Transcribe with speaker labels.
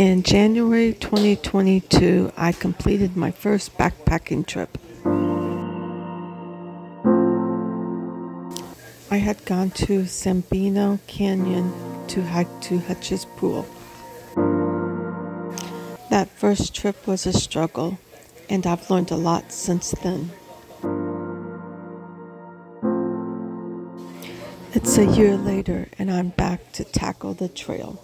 Speaker 1: In January 2022, I completed my first backpacking trip. I had gone to Sabino Canyon to hike to Hutch's Pool. That first trip was a struggle, and I've learned a lot since then. It's a year later, and I'm back to tackle the trail.